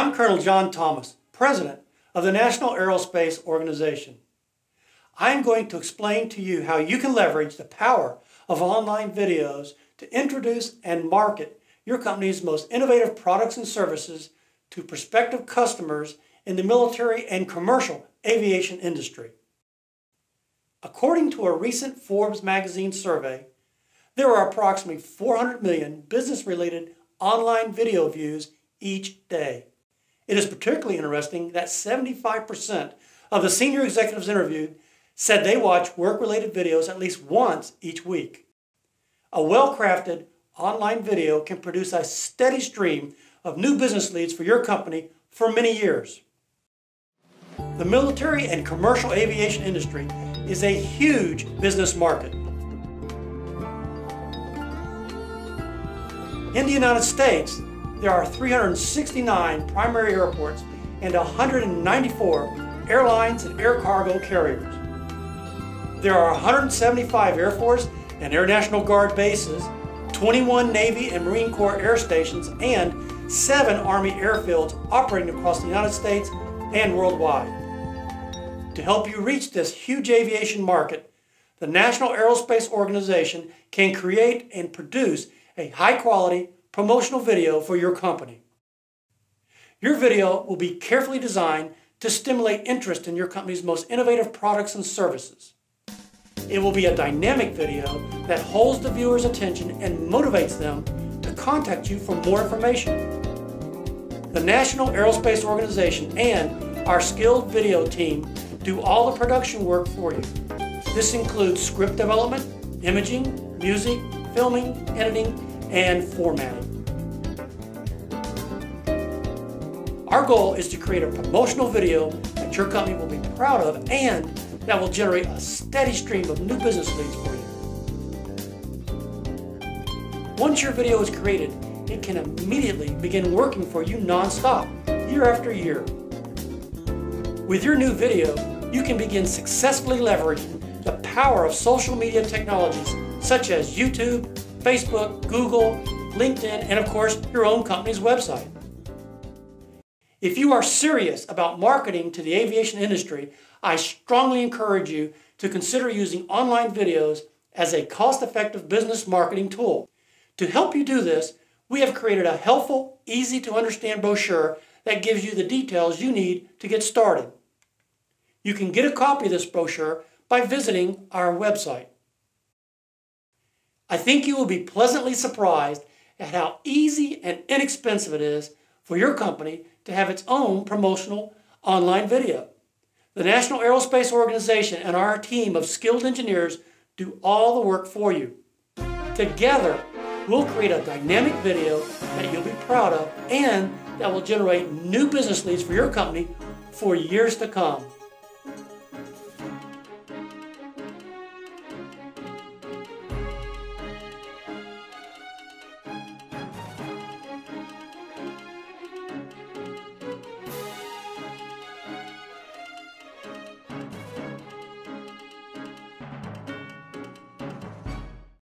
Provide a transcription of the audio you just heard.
I'm Colonel John Thomas, President of the National Aerospace Organization. I'm going to explain to you how you can leverage the power of online videos to introduce and market your company's most innovative products and services to prospective customers in the military and commercial aviation industry. According to a recent Forbes magazine survey, there are approximately 400 million business-related online video views each day. It is particularly interesting that 75% of the senior executives interviewed said they watch work-related videos at least once each week. A well-crafted online video can produce a steady stream of new business leads for your company for many years. The military and commercial aviation industry is a huge business market. In the United States, there are 369 primary airports and 194 airlines and air cargo carriers. There are 175 Air Force and Air National Guard bases, 21 Navy and Marine Corps air stations, and seven Army airfields operating across the United States and worldwide. To help you reach this huge aviation market, the National Aerospace Organization can create and produce a high quality, promotional video for your company. Your video will be carefully designed to stimulate interest in your company's most innovative products and services. It will be a dynamic video that holds the viewer's attention and motivates them to contact you for more information. The National Aerospace Organization and our skilled video team do all the production work for you. This includes script development, imaging, music, filming, editing, and formatting. Our goal is to create a promotional video that your company will be proud of and that will generate a steady stream of new business leads for you. Once your video is created, it can immediately begin working for you nonstop, year after year. With your new video, you can begin successfully leveraging the power of social media technologies such as YouTube, Facebook, Google, LinkedIn, and of course, your own company's website. If you are serious about marketing to the aviation industry, I strongly encourage you to consider using online videos as a cost-effective business marketing tool. To help you do this, we have created a helpful, easy to understand brochure that gives you the details you need to get started. You can get a copy of this brochure by visiting our website. I think you will be pleasantly surprised at how easy and inexpensive it is for your company to have its own promotional online video. The National Aerospace Organization and our team of skilled engineers do all the work for you. Together, we'll create a dynamic video that you'll be proud of and that will generate new business leads for your company for years to come.